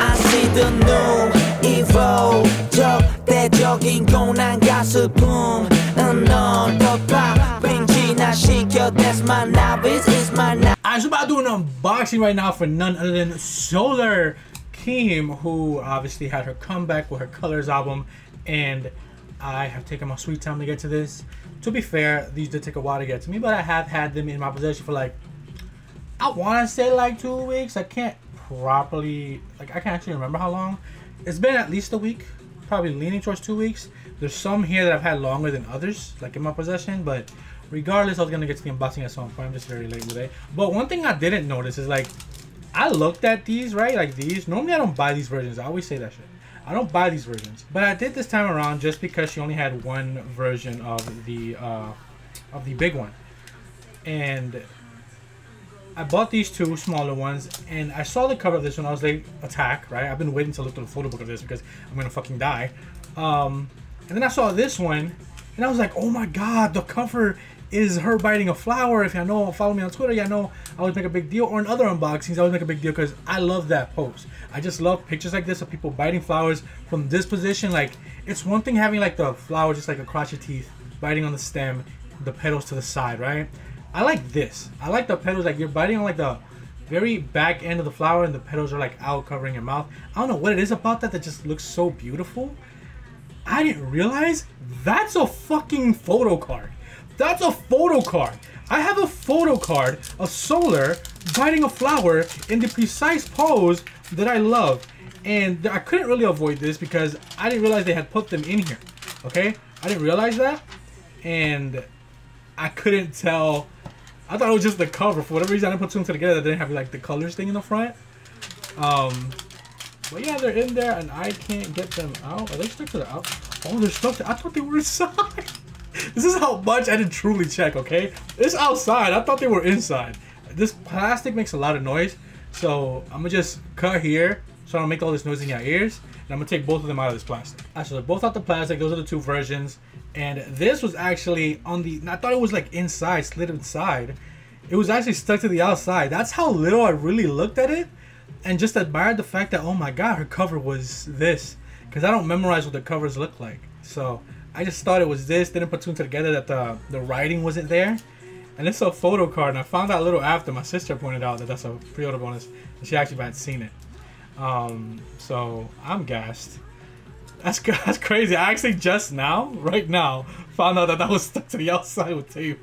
I see the new evil 적대적인 고난과 슬픔은 널더 왠지나 시켜 That's my novice, it's my novice I'm about to do an unboxing right now for none other than Solar Kim, who obviously had her comeback with her Colors album, and I have taken my sweet time to get to this. To be fair, these did take a while to get to me, but I have had them in my possession for like, I want to say like two weeks. I can't properly, like I can't actually remember how long. It's been at least a week, probably leaning towards two weeks. There's some here that I've had longer than others, like in my possession, but regardless, I was gonna get to the unboxing at some point. I'm just very late today. But one thing I didn't notice is like, I looked at these, right? Like these. Normally I don't buy these versions. I always say that shit. I don't buy these versions. But I did this time around just because she only had one version of the uh, of the big one. And I bought these two smaller ones and I saw the cover of this one. I was like, attack, right? I've been waiting to look through the photo book of this because I'm gonna fucking die. Um, and then I saw this one and I was like, oh my god, the cover is her biting a flower. If you know, follow me on Twitter, y'all know I always make a big deal. Or in other unboxings, I always make a big deal because I love that pose. I just love pictures like this of people biting flowers from this position. Like, it's one thing having like the flower just like across your teeth, biting on the stem, the petals to the side, right? I like this. I like the petals like you're biting on like the very back end of the flower and the petals are like out covering your mouth. I don't know what it is about that that just looks so beautiful. I didn't realize that's a fucking photo card. That's a photo card. I have a photo card of Solar biting a flower in the precise pose that I love. And I couldn't really avoid this because I didn't realize they had put them in here. Okay? I didn't realize that. And I couldn't tell. I thought it was just the cover. For whatever reason, I didn't put two together. They didn't have like the colors thing in the front. Um, but yeah, they're in there and I can't get them out. Are they stuck to the out? Oh, they're stuck to, I thought they were inside. this is how much I didn't truly check, okay? It's outside. I thought they were inside. This plastic makes a lot of noise. So I'm gonna just cut here so I don't make all this noise in your ears. And I'm gonna take both of them out of this plastic. Actually, they're both out the plastic. Those are the two versions. And this was actually on the, I thought it was like inside, slid inside. It was actually stuck to the outside. That's how little I really looked at it. And just admired the fact that, oh my God, her cover was this. Because I don't memorize what the covers look like. So I just thought it was this. Didn't put two together that the, the writing wasn't there. And it's a photo card. And I found out a little after. My sister pointed out that that's a pre-order bonus. And she actually hadn't seen it. Um, so I'm gassed. That's that's crazy. I actually just now, right now, found out that that was stuck to the outside with tape.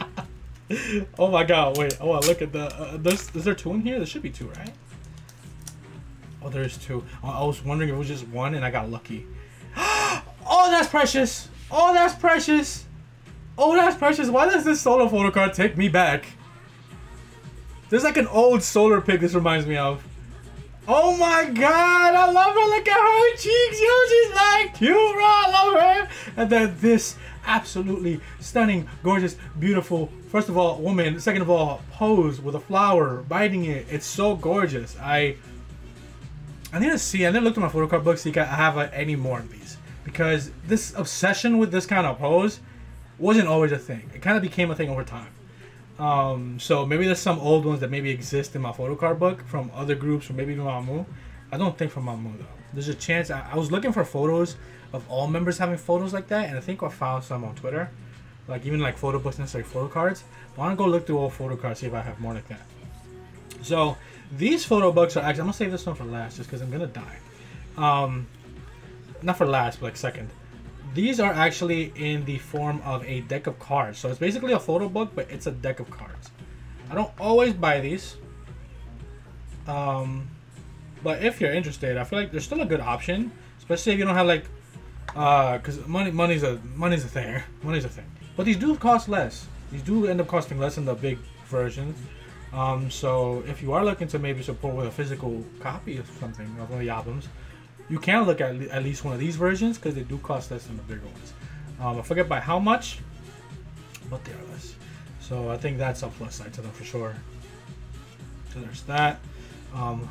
oh my god! Wait. Oh, look at the. Uh, there's is there two in here? There should be two, right? Oh, there's two. I was wondering if it was just one, and I got lucky. Oh, that's precious. Oh, that's precious. Oh, that's precious. Why does this solar photo card take me back? There's like an old solar pic this reminds me of. Oh my god, I love her. Look at her cheeks. Yo, she's like cute, bro. I love her. And then this absolutely stunning, gorgeous, beautiful, first of all, woman. Second of all, pose with a flower, biting it. It's so gorgeous. I I need to see. I didn't look at my photo card book see if I have uh, any more of these. Because this obsession with this kind of pose wasn't always a thing. It kind of became a thing over time. Um, so maybe there's some old ones that maybe exist in my photo card book from other groups or maybe even Mamamoo. I don't think from Mamamoo though. There's a chance. I, I, was looking for photos of all members having photos like that, and I think I found some on Twitter. Like even like photo books and like photo cards. I want to go look through all photo cards see if I have more like that. So these photo books are actually. I'm gonna save this one for last just because I'm gonna die. Um, not for last, but like second these are actually in the form of a deck of cards. So it's basically a photo book, but it's a deck of cards. I don't always buy these. Um, but if you're interested, I feel like there's still a good option, especially if you don't have like, uh, cause money, money's a money's a thing. Money's a thing. But these do cost less. These do end up costing less than the big versions. Um, so if you are looking to maybe support with a physical copy of something of one of the albums, you can look at at least one of these versions because they do cost less than the bigger ones. Um, I forget by how much, but they are less. So I think that's a plus side to them for sure. So there's that. Um,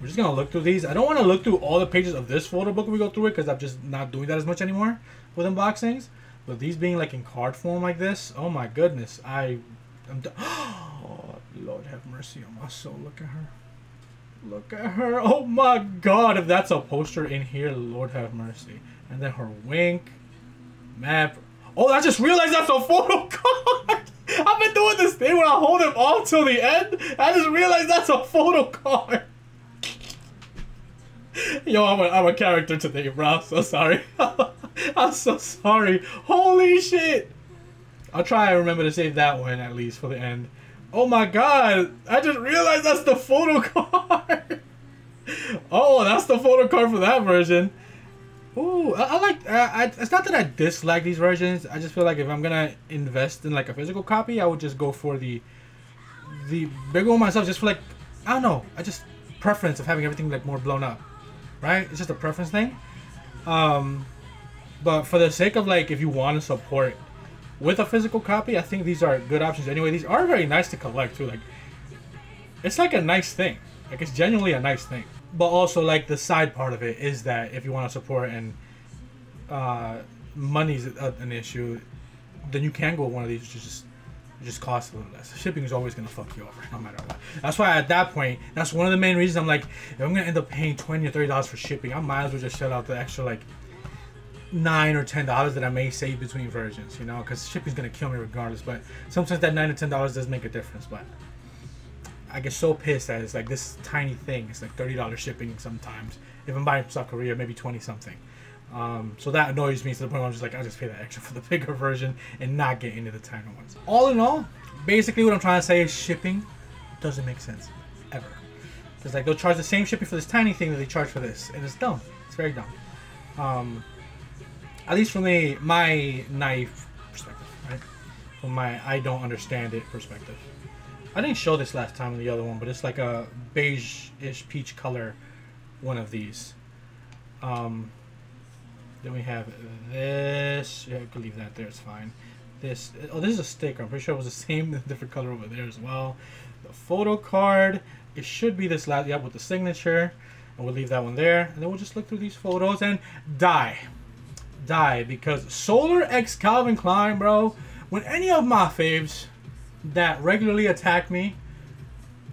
we're just gonna look through these. I don't want to look through all the pages of this photo book when we go through it because I'm just not doing that as much anymore with unboxings. But these being like in card form like this, oh my goodness, I, I'm. Oh, Lord have mercy on my soul. Look at her. Look at her. Oh my God, if that's a poster in here, Lord have mercy. And then her wink, map. Oh, I just realized that's a photo card. I've been doing this thing where I hold them off till the end. I just realized that's a photo card. Yo, I'm a, I'm a character today, bro. I'm so sorry. I'm so sorry. Holy shit. I'll try and remember to save that one at least for the end. Oh my god. I just realized that's the photo card. oh, that's the photo card for that version. Ooh, I, I like. Uh, I, it's not that I dislike these versions. I just feel like if I'm gonna invest in like a physical copy, I would just go for the the bigger one myself. Just for like, I don't know. I just preference of having everything like more blown up, right? It's just a preference thing. Um, but for the sake of like, if you want to support with a physical copy, I think these are good options. Anyway, these are very nice to collect too. Like, it's like a nice thing. Like, it's genuinely a nice thing but also like the side part of it is that if you want to support and uh, money's an issue, then you can go with one of these. Which just just cost a little less. Shipping is always gonna fuck you over, no matter what. That's why at that point, that's one of the main reasons I'm like, if I'm gonna end up paying twenty or thirty dollars for shipping, I might as well just shell out the extra like nine or ten dollars that I may save between versions, you know, because shipping's gonna kill me regardless. But sometimes that nine or ten dollars does make a difference, but. I get so pissed that it's like this tiny thing. It's like thirty dollars shipping sometimes. If I'm buying from South Korea, maybe twenty something. Um, so that annoys me to the point where I'm just like, I'll just pay that extra for the bigger version and not get into the tiny ones. All in all, basically what I'm trying to say is shipping doesn't make sense ever. Because like they'll charge the same shipping for this tiny thing that they charge for this, and it's dumb. It's very dumb. Um, at least from the my naive perspective, right? From my I don't understand it perspective. I didn't show this last time in the other one, but it's like a beige-ish peach color one of these. Um, then we have this. Yeah, I could leave that there. It's fine. This. Oh, this is a sticker. I'm pretty sure it was the same, different color over there as well. The photo card. It should be this last. Yeah, with the signature. And we'll leave that one there. And then we'll just look through these photos and die. Die because Solar X Calvin Klein, bro. When any of my faves that regularly attack me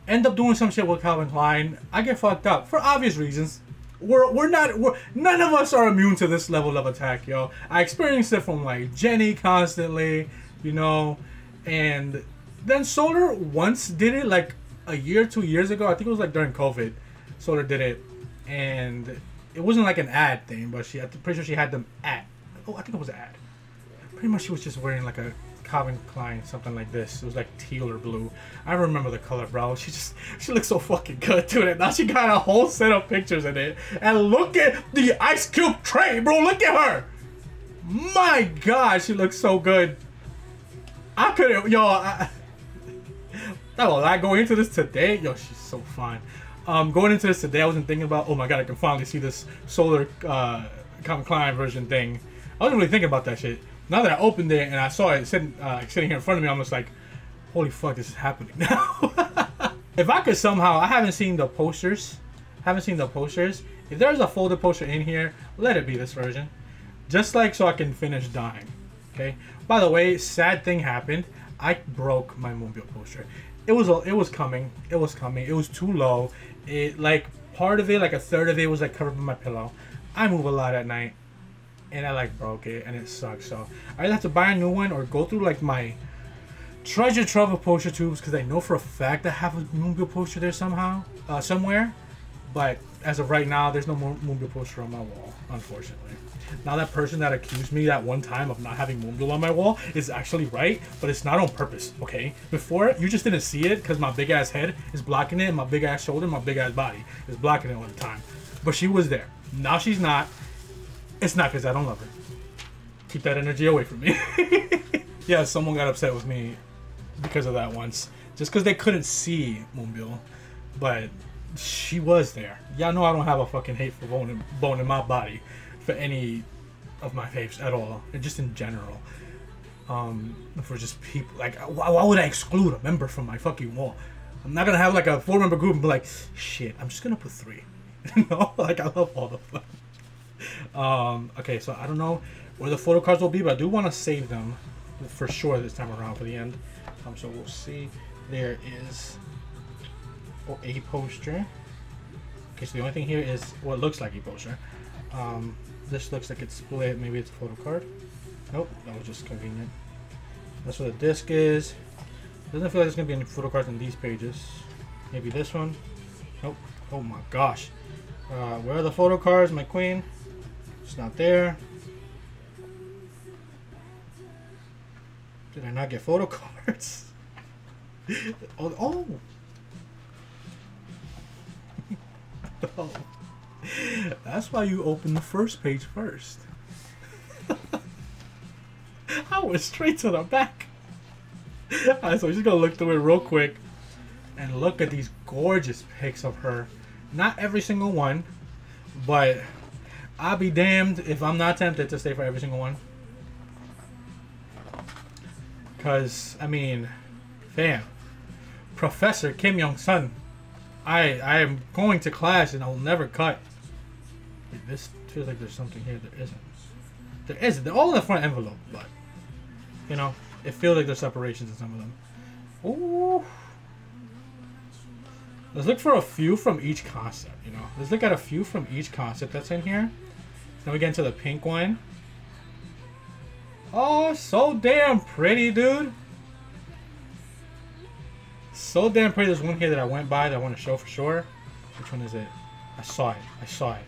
end up doing some shit with Calvin Klein, I get fucked up for obvious reasons. We're, we're not we're, none of us are immune to this level of attack, yo. I experienced it from like Jennie constantly, you know, and then Solar once did it like a year, two years ago. I think it was like during COVID. Solar did it, and it wasn't like an ad thing, but she, I'm pretty sure she had them at. Oh, I think it was an ad. Pretty much, she was just wearing like a Calvin Klein, something like this. It was like teal or blue. I remember the color, bro. She just she looks so fucking good, dude. And now she got a whole set of pictures in it. And look at the ice cube tray, bro. Look at her. My God, she looks so good. I couldn't, yo. I, I go into this today. Yo, she's so fine. Um, going into this today, I wasn't thinking about. Oh my God, I can finally see this solar uh, Calvin version thing. I wasn't really thinking about that shit now that I opened it and I saw it sitting uh, sitting here in front of me, I'm just like, holy fuck, this is happening now. if I could somehow, I haven't seen the posters, haven't seen the posters. If there's a folded poster in here, let it be this version, just like so I can finish dying. Okay. By the way, sad thing happened. I broke my Moonbyul poster. It was it was coming. It was coming. It was too low. It like part of it, like a third of it, was like covered by my pillow. I move a lot at night and I like broke it and it sucks. So I have to buy a new one or go through like my treasure trove of poster tubes because I know for a fact I have a Moonbyul poster there somehow, uh, somewhere. But as of right now, there's no Moonbyul poster on my wall, unfortunately. Now that person that accused me that one time of not having Moonbyul on my wall is actually right, but it's not on purpose, okay? Before, you just didn't see it because my big ass head is blocking it and my big ass shoulder, my big ass body is blocking it all the time. But she was there. Now she's not. It's not because I don't love her. Keep that energy away from me. yeah, someone got upset with me because of that once. Just because they couldn't see Moonbyul. But she was there. Y'all know I don't have a fucking hateful bone in, bone in my body for any of my faves at all. And just in general. Um, for just people. Like, why, why would I exclude a member from my fucking wall? I'm not gonna have like a four member group and be like, shit, I'm just gonna put three. know? Like, I love all of them. Um, okay, so I don't know. where the photo cards will be, but I do want to save them for sure this time around for the end. Um, so we'll see. There is a poster. Okay, so the only thing here is what looks like a poster. Um, this looks like it's split. Maybe it's a photo card. Nope, that was just convenient. That's what the disc is. Doesn't feel like there's gonna be any photo cards in these pages. Maybe this one. Nope. Oh my gosh. Uh, where are the photo cards, my queen? It's not there. Did I not get photo cards? oh, oh. oh. That's why you open the first page first. I went straight to the back. Alright, so we're just gonna look through it real quick and look at these gorgeous pics of her. Not every single one, but I'll be damned if I'm not tempted to stay for every single one. Because, I mean, fam, Professor Kim Young Sun, I I am going to class and I'll never cut. This feels like there's something here. There isn't. There isn't. They're all in the front envelope, but you know, it feels like there's separations in some of them. Ooh. Let's look for a few from each concept, you know. Let's look at a few from each concept that's in here. Then we get into the pink one. Oh, so damn pretty, dude. So damn pretty. There's one here that I went by that I want to show for sure. Which one is it? I saw it. I saw it.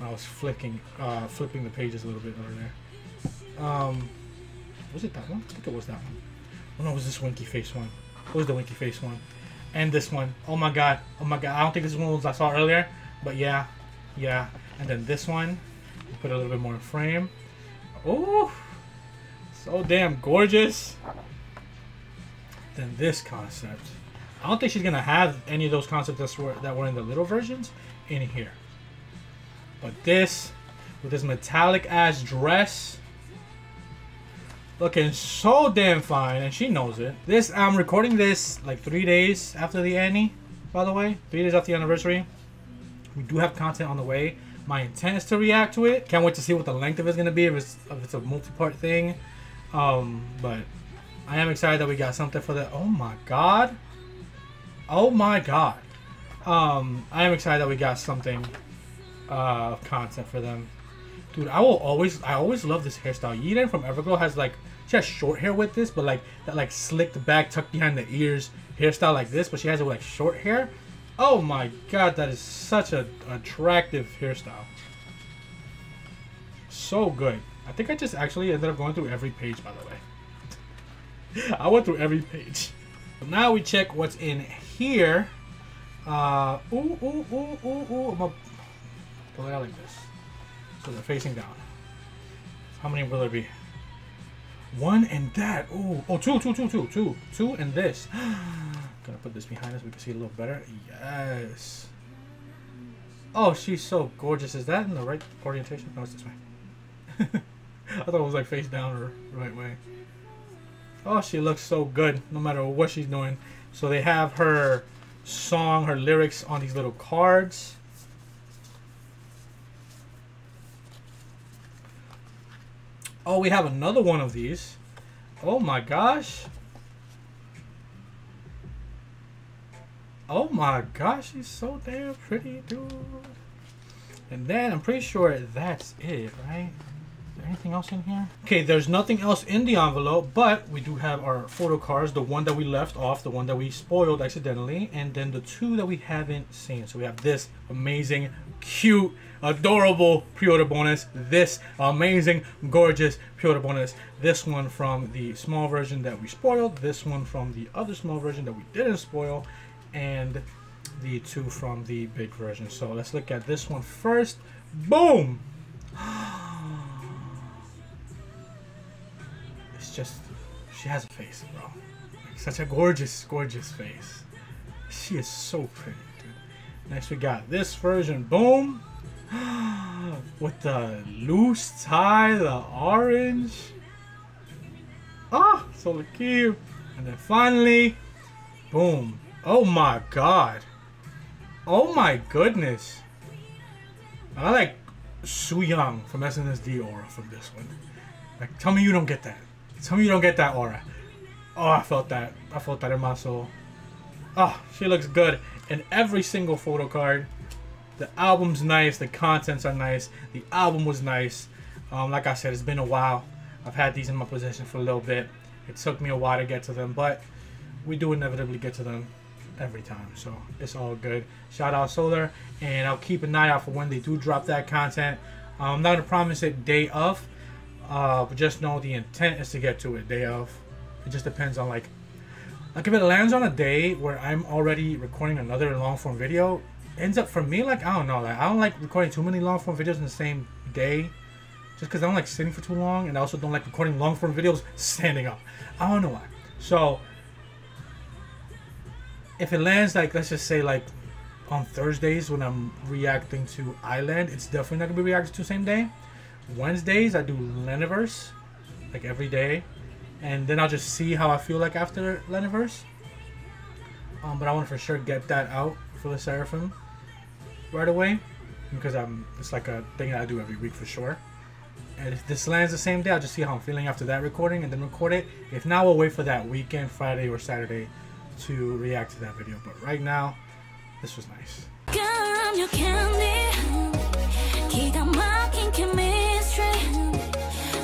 I was flicking, uh, flipping the pages a little bit over there. Um, was it that one? I think it was that one. Oh no, it was this winky face one. What was the winky face one? And this one. Oh my god. Oh my god. I don't think this is one of I saw earlier. But yeah. Yeah. And then this one. Put a little bit more in frame. Oh. So damn gorgeous. Then this concept. I don't think she's going to have any of those concepts that were that were in the little versions in here. But this, with this metallic ass dress, looking so damn fine, and she knows it. This, I'm recording this like three days after the Annie, by the way. Three days after the anniversary. We do have content on the way. My intent is to react to it. Can't wait to see what the length of it's to be, if it's, if it's a multi-part thing. Um, but I am excited that we got something for that. Oh my god. Oh my god. Um, I am excited that we got something uh, content for them. Dude, I will always, I always love this hairstyle. Yiren from Everglow has like, she has short hair with this, but like that like slicked back, tucked behind the ears hairstyle like this, but she has it with like short hair. Oh my god, that is such an attractive hairstyle. So good. I think I just actually ended up going through every page, by the way. I went through every page. So now we check what's in here. Uh, ooh, ooh, ooh, ooh, ooh. I'm gonna pull it like this. So they're facing down. How many will there be? One and that. Oh, oh, two, two, two, two, two, two, and this. Gonna put this behind us. so We can see a little better. Yes. Oh, she's so gorgeous. Is that in the right orientation? No, it's this way. I thought it was like face down or right way. Oh, she looks so good no matter what she's doing. So they have her song, her lyrics on these little cards. Oh, we have another one of these. Oh my gosh. Oh my gosh, she's so damn pretty, dude. And then I'm pretty sure that's it, right? Anything else in here? Okay, there's nothing else in the envelope, but we do have our photo cards, the one that we left off, the one that we spoiled accidentally, and then the two that we haven't seen. So we have this amazing, cute, adorable pre-order bonus, this amazing, gorgeous pre-order bonus, this one from the small version that we spoiled, this one from the other small version that we didn't spoil, and the two from the big version. So let's look at this one first. Boom! Just, she has a face, bro. Like, such a gorgeous, gorgeous face. She is so pretty, dude. Next we got this version. Boom! With the loose tie, the orange. Ah, so cute. And then finally, boom. Oh my god. Oh my goodness. I like Sooyoung from SNSD aura from this one. Like, tell me you don't get that. Tell me you don't get that aura. Oh, I felt that. I felt that in my soul. Oh, she looks good in every single photo card. The album's nice. The contents are nice. The album was nice. Um, like I said, it's been a while. I've had these in my possession for a little bit. It took me a while to get to them, but we do inevitably get to them every time. So it's all good. Shout out Solar, and I'll keep an eye out for when they do drop that content. I'm not gonna promise it day of, uh, but just know the intent is to get to it day of. It just depends on like, like if it lands on a day where I'm already recording another long form video, ends up for me like I don't know, like I don't like recording too many long form videos in the same day, just because I don't like sitting for too long, and I also don't like recording long form videos standing up. I don't know why. So if it lands like let's just say like on Thursdays when I'm reacting to Island, it's definitely not gonna be reacted to the same day. Wednesdays I do Leniverse, like every day, and then I'll just see how I feel like after Leniverse. Um, but I want to for sure get that out for the SSERAFIM right away because I'm it's like a thing that I do every week for sure. And if this lands the same day, I'll just see how I'm feeling after that recording and then record it. If not, we'll wait for that weekend, Friday or Saturday, to react to that video. But right now, this was nice.